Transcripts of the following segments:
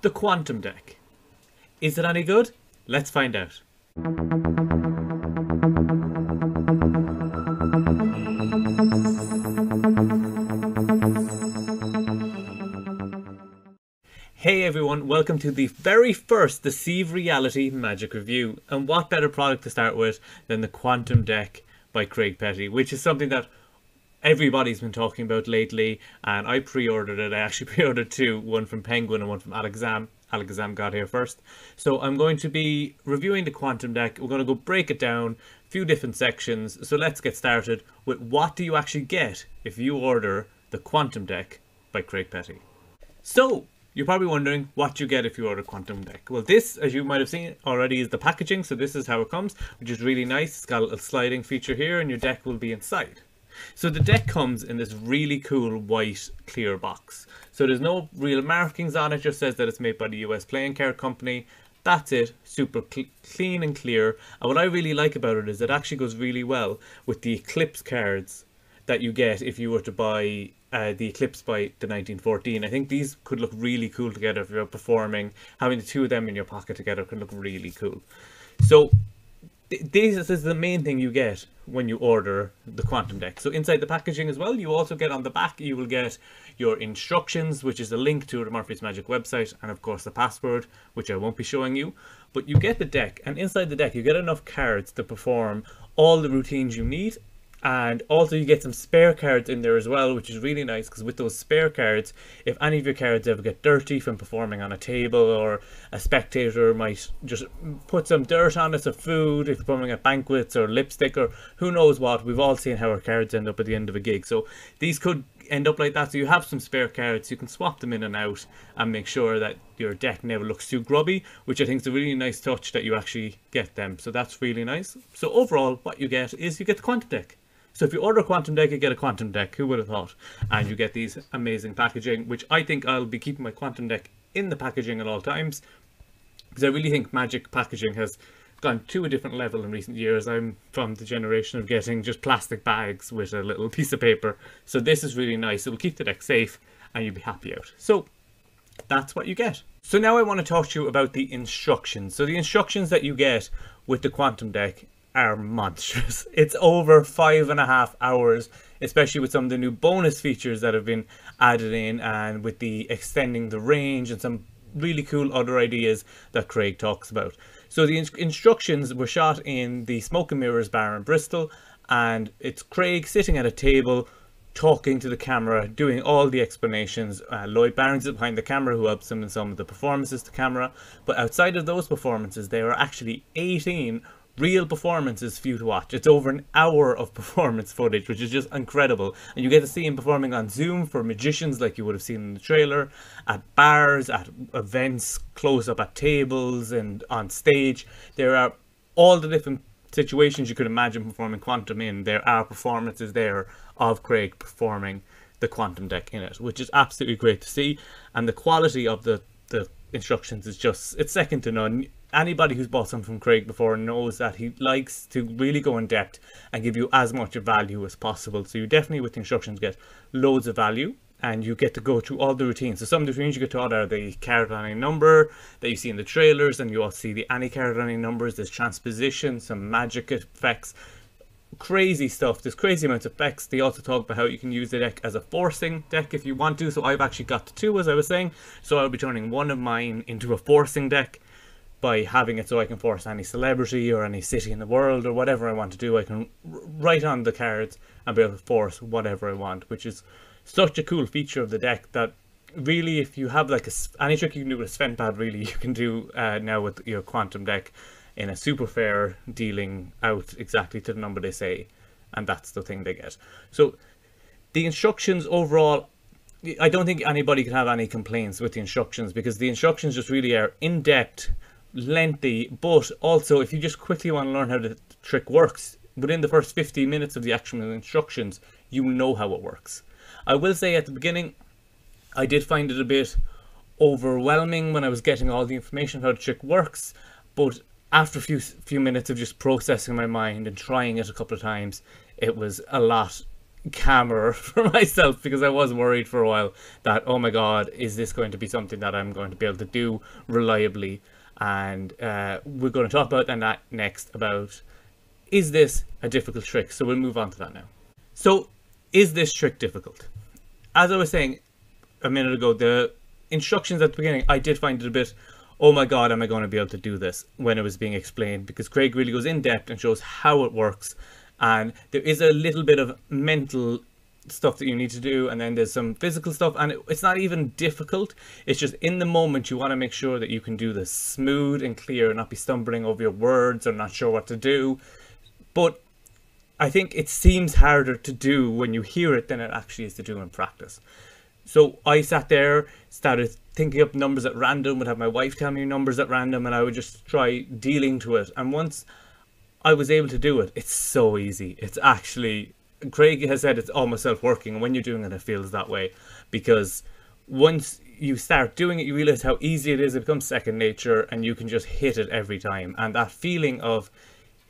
the Quantum deck. Is it any good? Let's find out. Hey everyone, welcome to the very first Deceive Reality Magic Review. And what better product to start with than the Quantum Deck by Craig Petty, which is something that everybody's been talking about lately. And I pre-ordered it. I actually pre-ordered two, one from Penguin and one from Alakazam. Alakazam got here first. So I'm going to be reviewing the Quantum Deck. We're going to go break it down, a few different sections. So let's get started with what do you actually get if you order the Quantum Deck by Craig Petty. So, you're probably wondering what you get if you order Quantum Deck. Well, this, as you might have seen already, is the packaging. So this is how it comes, which is really nice. It's got a little sliding feature here and your deck will be inside. So the deck comes in this really cool white clear box. So there's no real markings on it, just says that it's made by the US Playing Card Company. That's it, super cl clean and clear. And what I really like about it is it actually goes really well with the Eclipse cards that you get if you were to buy uh, the Eclipse by the 1914. I think these could look really cool together if you're performing. Having the two of them in your pocket together could look really cool. So this is the main thing you get when you order the Quantum Deck. So inside the packaging as well, you also get on the back, you will get your instructions, which is a link to the Murphy's Magic website, and of course the password, which I won't be showing you. But you get the deck, and inside the deck you get enough cards to perform all the routines you need and also you get some spare cards in there as well which is really nice because with those spare cards if any of your cards ever get dirty from performing on a table or a spectator might just put some dirt on it of food if performing at banquets or lipstick or who knows what we've all seen how our cards end up at the end of a gig. So these could end up like that. So you have some spare cards you can swap them in and out and make sure that your deck never looks too grubby which i think is a really nice touch that you actually get them. So that's really nice. So overall what you get is you get the quantum deck so if you order a quantum deck, you get a quantum deck. Who would have thought? And you get these amazing packaging, which I think I'll be keeping my quantum deck in the packaging at all times. Because I really think magic packaging has gone to a different level in recent years. I'm from the generation of getting just plastic bags with a little piece of paper. So this is really nice. It will keep the deck safe and you'll be happy out. So that's what you get. So now I want to talk to you about the instructions. So the instructions that you get with the quantum deck are monstrous. It's over five and a half hours, especially with some of the new bonus features that have been added in and with the extending the range and some really cool other ideas that Craig talks about. So the in instructions were shot in the Smoke and Mirrors bar in Bristol and it's Craig sitting at a table talking to the camera, doing all the explanations. Uh, Lloyd Barnes is behind the camera who helps him in some of the performances to camera. But outside of those performances, there are actually 18 real performances for you to watch. It's over an hour of performance footage, which is just incredible. And you get to see him performing on Zoom for magicians like you would have seen in the trailer, at bars, at events, close up at tables and on stage. There are all the different situations you could imagine performing Quantum in. There are performances there of Craig performing the Quantum deck in it, which is absolutely great to see. And the quality of the, the instructions is just, it's second to none anybody who's bought something from Craig before knows that he likes to really go in depth and give you as much value as possible. So you definitely with instructions get loads of value and you get to go through all the routines. So some of the routines you get taught are the on number that you see in the trailers and you also see the on numbers, there's transposition, some magic effects, crazy stuff. There's crazy amounts of effects. They also talk about how you can use the deck as a forcing deck if you want to. So I've actually got two as I was saying. So I'll be turning one of mine into a forcing deck by having it so I can force any celebrity or any city in the world or whatever I want to do. I can write on the cards and be able to force whatever I want, which is such a cool feature of the deck that really if you have like a, any trick you can do with a Sven pad really you can do uh, now with your quantum deck in a super fair dealing out exactly to the number they say and that's the thing they get. So the instructions overall I don't think anybody can have any complaints with the instructions because the instructions just really are in depth lengthy, but also if you just quickly want to learn how the trick works, within the first 15 minutes of the actual instructions, you know how it works. I will say at the beginning, I did find it a bit overwhelming when I was getting all the information how the trick works, but after a few few minutes of just processing my mind and trying it a couple of times, it was a lot calmer for myself because I was worried for a while that oh my god is this going to be something that I'm going to be able to do reliably and uh, we're going to talk about that next about is this a difficult trick? So we'll move on to that now. So is this trick difficult? As I was saying a minute ago the instructions at the beginning I did find it a bit oh my god am I going to be able to do this? when it was being explained because Craig really goes in depth and shows how it works. And there is a little bit of mental stuff that you need to do and then there's some physical stuff and it, it's not even difficult it's just in the moment you want to make sure that you can do this smooth and clear and not be stumbling over your words or not sure what to do but I think it seems harder to do when you hear it than it actually is to do in practice so I sat there started thinking up numbers at random would have my wife tell me numbers at random and I would just try dealing to it and once I was able to do it. It's so easy. It's actually Craig has said it's almost self-working and when you're doing it it feels that way because once you start doing it you realize how easy it is it becomes second nature and you can just hit it every time and that feeling of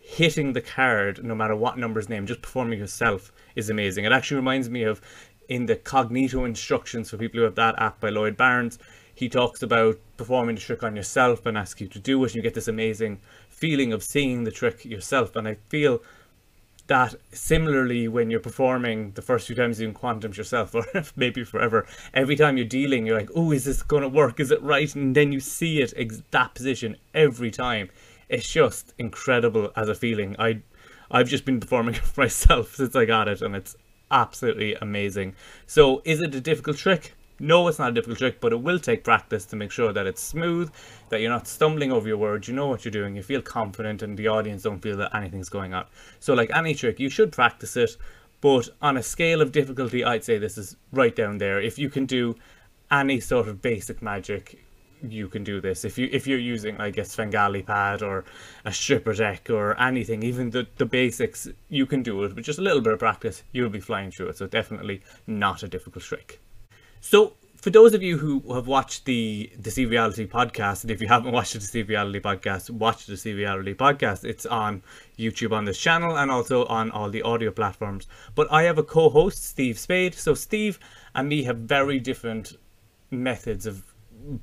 hitting the card no matter what number's name just performing yourself is amazing it actually reminds me of in the cognito instructions for people who have that app by lloyd barnes he talks about performing the trick on yourself and ask you to do it. and You get this amazing feeling of seeing the trick yourself. And I feel that similarly when you're performing the first few times in quantums yourself or maybe forever every time you're dealing you're like oh is this going to work? Is it right? And then you see it ex- that position every time. It's just incredible as a feeling. I i've just been performing it for myself since i got it and it's absolutely amazing. So is it a difficult trick no, it's not a difficult trick, but it will take practice to make sure that it's smooth, that you're not stumbling over your words, you know what you're doing, you feel confident, and the audience don't feel that anything's going on. So, like any trick, you should practice it, but on a scale of difficulty, I'd say this is right down there. If you can do any sort of basic magic, you can do this. If you if you're using like a Svengali pad or a stripper deck or anything, even the, the basics, you can do it. With just a little bit of practice, you'll be flying through it. So definitely not a difficult trick. So, for those of you who have watched the Deceive Reality podcast, and if you haven't watched the Deceive Reality podcast, watch the Deceive Reality podcast. It's on YouTube on this channel and also on all the audio platforms. But I have a co-host, Steve Spade. So Steve and me have very different methods of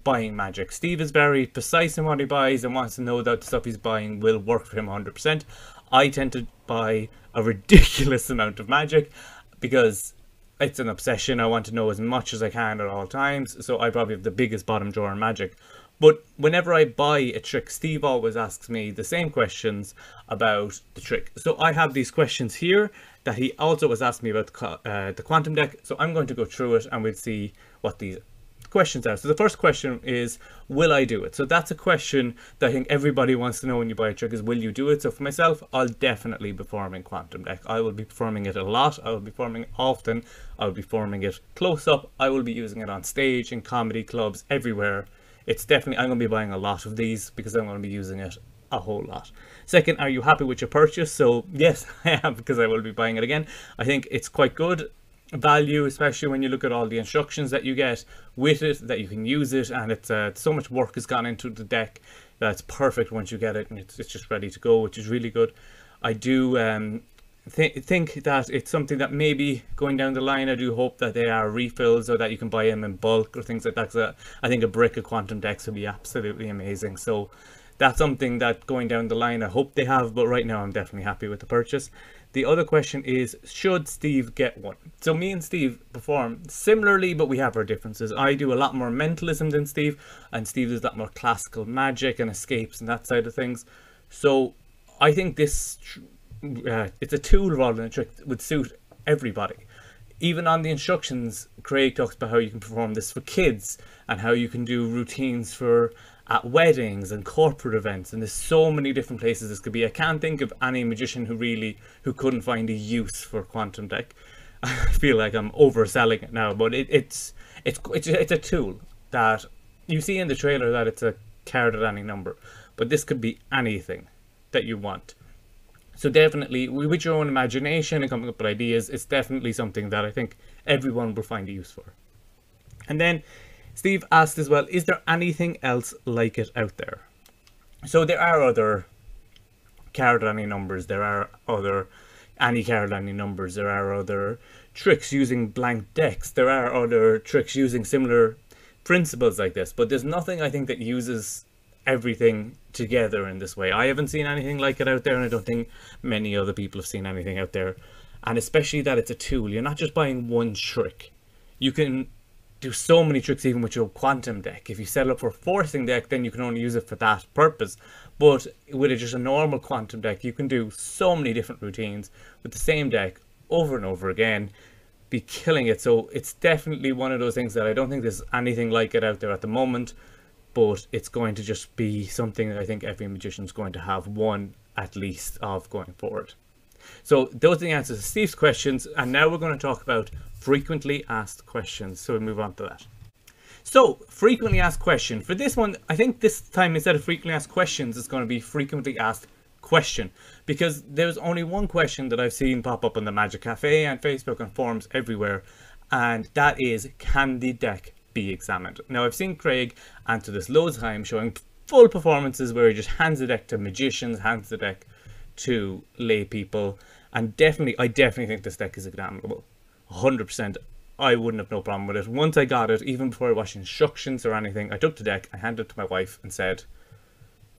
buying magic. Steve is very precise in what he buys and wants to know that the stuff he's buying will work for him 100%. I tend to buy a ridiculous amount of magic because it's an obsession. I want to know as much as I can at all times. So I probably have the biggest bottom drawer in Magic. But whenever I buy a trick, Steve always asks me the same questions about the trick. So I have these questions here that he also was asking me about uh, the quantum deck. So I'm going to go through it and we'll see what these questions are. So the first question is, will I do it? So that's a question that I think everybody wants to know when you buy a trick is, will you do it? So for myself, I'll definitely be performing Quantum Deck. I will be performing it a lot. I will be performing it often. I will be performing it close up. I will be using it on stage, in comedy clubs, everywhere. It's definitely, I'm going to be buying a lot of these because I'm going to be using it a whole lot. Second, are you happy with your purchase? So yes, I am because I will be buying it again. I think it's quite good value, especially when you look at all the instructions that you get with it, that you can use it, and it's uh, so much work has gone into the deck that's perfect once you get it, and it's, it's just ready to go, which is really good. I do um, th think that it's something that maybe going down the line, I do hope that they are refills or that you can buy them in bulk or things like that. Cause I think a brick of quantum decks would be absolutely amazing. So that's something that going down the line, I hope they have, but right now I'm definitely happy with the purchase. The other question is, should Steve get one? So me and Steve perform similarly, but we have our differences. I do a lot more mentalism than Steve, and Steve does a lot more classical magic and escapes and that side of things. So I think this, uh, it's a tool rather than a trick, would suit everybody. Even on the instructions, Craig talks about how you can perform this for kids and how you can do routines for at weddings and corporate events and there's so many different places. This could be i can't think of any magician who really who couldn't find a use for quantum deck i feel like i'm overselling it now but it, it's it's it's it's a tool that you see in the trailer that it's a card at any number but this could be anything that you want. So definitely with your own imagination and coming up with ideas it's definitely something that i think everyone will find a use for and then Steve asked as well, is there anything else like it out there? So there are other card any numbers, there are other any card any numbers, there are other tricks using blank decks. There are other tricks using similar principles like this, but there's nothing I think that uses everything together in this way. I haven't seen anything like it out there, and I don't think many other people have seen anything out there. And especially that it's a tool. You're not just buying one trick. You can do so many tricks even with your quantum deck. If you set it up for a forcing deck, then you can only use it for that purpose. But with just a normal quantum deck, you can do so many different routines with the same deck over and over again, be killing it. So it's definitely one of those things that I don't think there's anything like it out there at the moment, but it's going to just be something that I think every magician is going to have one at least of going forward. So those are the answers to Steve's questions, and now we're going to talk about frequently asked questions. So we move on to that. So, frequently asked question. For this one, I think this time instead of frequently asked questions, it's going to be frequently asked question. Because there's only one question that I've seen pop up on the Magic Cafe and Facebook and forums everywhere, and that is, can the deck be examined? Now, I've seen Craig answer this loads of times, showing full performances where he just hands the deck to magicians, hands the deck to lay people, and definitely, I definitely think this deck is examinable. 100%. I wouldn't have no problem with it. Once I got it, even before I watched instructions or anything, I took the deck, I handed it to my wife and said,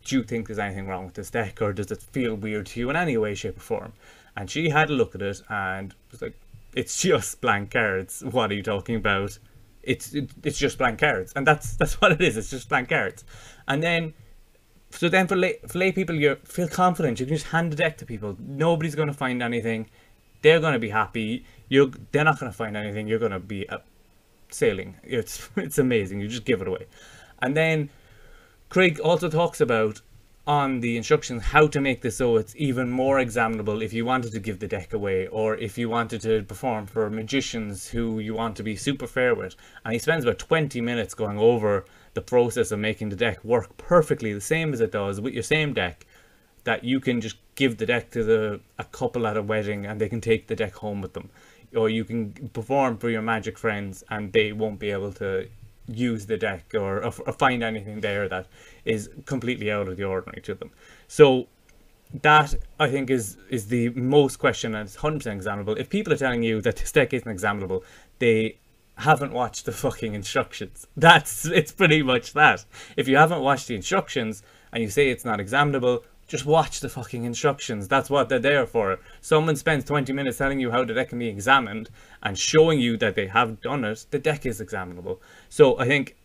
do you think there's anything wrong with this deck or does it feel weird to you in any way, shape or form? And she had a look at it and was like, it's just blank cards. What are you talking about? It's it, it's just blank cards. And that's that's what it is. It's just blank cards. And then so then for lay, for lay people, you feel confident. You can just hand the deck to people. Nobody's going to find anything. They're going to be happy. You're they're not going to find anything. You're going to be uh, sailing. It's it's amazing. You just give it away. And then Craig also talks about on the instructions how to make this so it's even more examinable if you wanted to give the deck away or if you wanted to perform for magicians who you want to be super fair with and he spends about 20 minutes going over the process of making the deck work perfectly the same as it does with your same deck that you can just give the deck to the a couple at a wedding and they can take the deck home with them or you can perform for your magic friends and they won't be able to use the deck or, or, find anything there that is completely out of the ordinary to them. So that I think is is the most question and it's 100% examinable. If people are telling you that this deck isn't examinable, they haven't watched the fucking instructions. That's it's pretty much that. If you haven't watched the instructions and you say it's not examinable, just watch the fucking instructions. That's what they're there for. Someone spends 20 minutes telling you how the deck can be examined and showing you that they have done it. The deck is examinable. So I think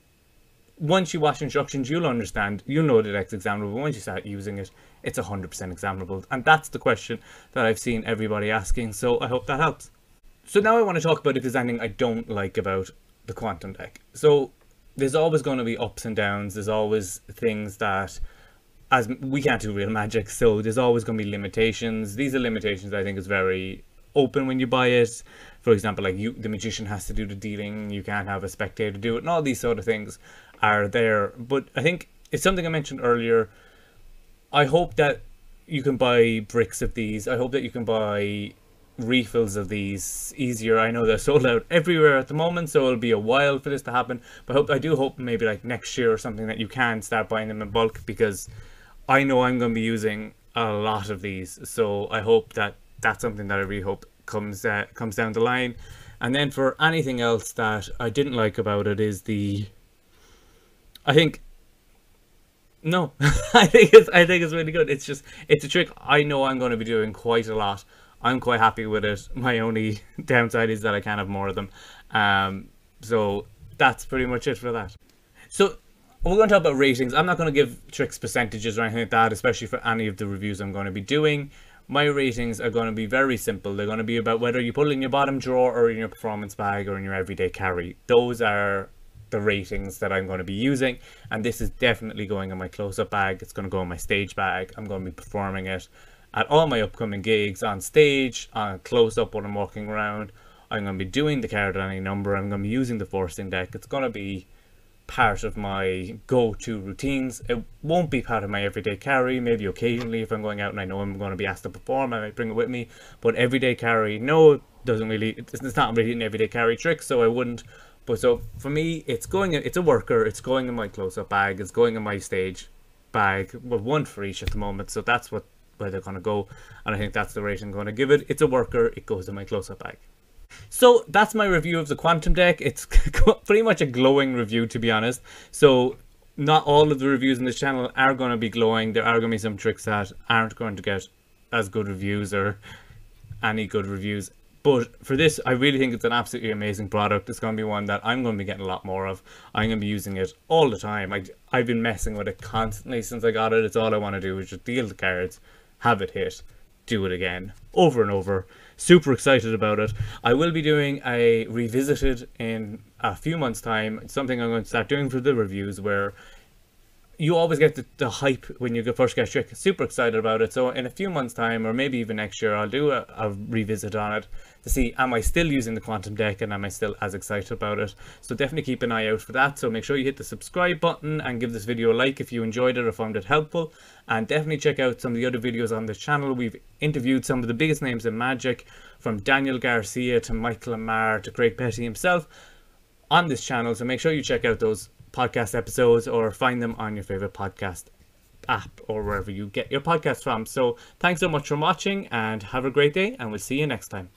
once you watch instructions, you'll understand. You'll know the deck's examinable. Once you start using it, it's 100% examinable. And that's the question that I've seen everybody asking. So I hope that helps. So now I want to talk about if there's anything I don't like about the quantum deck. So there's always going to be ups and downs. There's always things that as we can't do real magic, so there's always going to be limitations. These are limitations I think is very open when you buy it. For example, like you, the magician has to do the dealing. You can't have a spectator do it, and all these sort of things are there. But I think it's something I mentioned earlier. I hope that you can buy bricks of these. I hope that you can buy refills of these easier. I know they're sold out everywhere at the moment, so it'll be a while for this to happen. But I hope I do hope maybe like next year or something that you can start buying them in bulk because I know I'm going to be using a lot of these, so I hope that that's something that I really hope comes uh, comes down the line. And then for anything else that I didn't like about it is the, I think, no, I think it's I think it's really good. It's just it's a trick I know I'm going to be doing quite a lot. I'm quite happy with it. My only downside is that I can't have more of them. Um, so that's pretty much it for that. So we're going to talk about ratings. I'm not going to give tricks percentages or anything like that, especially for any of the reviews I'm going to be doing. My ratings are going to be very simple. They're going to be about whether you put it in your bottom drawer or in your performance bag or in your everyday carry. Those are the ratings that I'm going to be using. And this is definitely going in my close-up bag. It's going to go in my stage bag. I'm going to be performing it at all my upcoming gigs on stage, on close-up when I'm walking around. I'm going to be doing the card number. I'm going to be using the forcing deck. It's going to be part of my go-to routines. It won't be part of my everyday carry. Maybe occasionally if I'm going out and I know I'm going to be asked to perform, I might bring it with me. But everyday carry, no, it doesn't really. It's not really an everyday carry trick, so I wouldn't. But so for me, it's going. It's a worker. It's going in my close-up bag. It's going in my stage bag. Well, one for each at the moment. So that's what where they're going to go, and I think that's the rating I'm going to give it. It's a worker. It goes in my close-up bag. So that's my review of the Quantum Deck. It's pretty much a glowing review, to be honest. So not all of the reviews in this channel are going to be glowing. There are going to be some tricks that aren't going to get as good reviews or any good reviews. But for this, I really think it's an absolutely amazing product. It's going to be one that I'm going to be getting a lot more of. I'm going to be using it all the time. I, I've been messing with it constantly since I got it. It's all I want to do is just deal the cards, have it hit, do it again, over and over. Super excited about it. I will be doing a revisited in a few months' time. It's something I'm going to start doing for the reviews where you always get the, the, hype when you first get Trick. Super excited about it. So in a few months' time, or maybe even next year, I'll do a, a, revisit on it to see am I still using the Quantum Deck and am I still as excited about it. So definitely keep an eye out for that. So make sure you hit the subscribe button and give this video a like if you enjoyed it or found it helpful. And definitely check out some of the other videos on this channel. We've interviewed some of the biggest names in Magic, from Daniel Garcia to Michael Ammar to Craig Petty himself on this channel. So make sure you check out those podcast episodes or find them on your favorite podcast app or wherever you get your podcast from. So thanks so much for watching and have a great day and we'll see you next time.